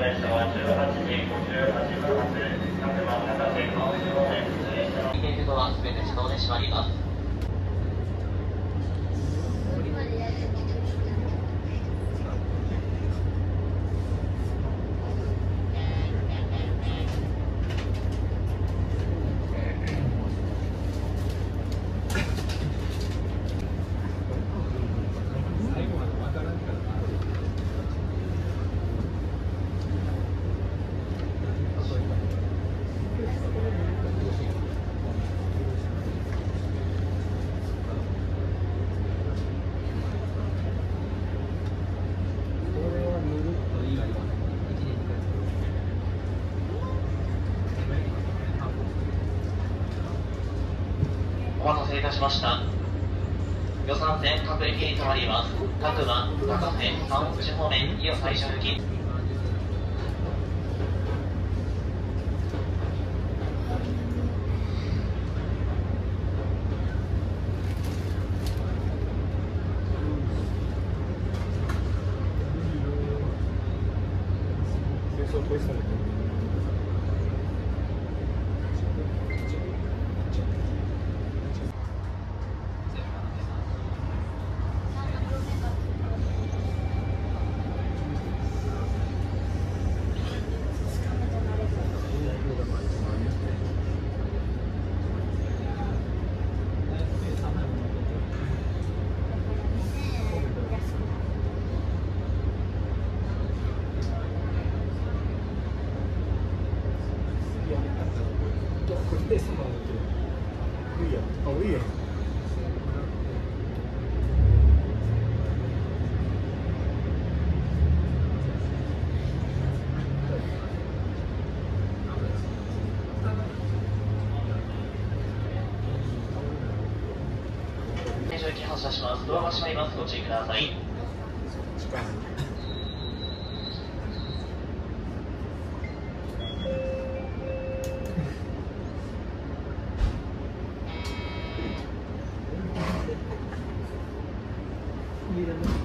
列車は18時58分発各番高瀬川内方面列車のゲートドアすべて自動で閉まります。お待たせいたしました。予算線各駅に停まります。各番、高瀬、三口方面、伊予最初行き。停車機発車します。ドアが閉まります。ご注意ください。ど。